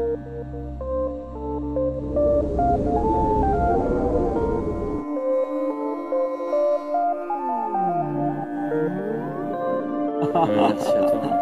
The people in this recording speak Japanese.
嗯，写错了，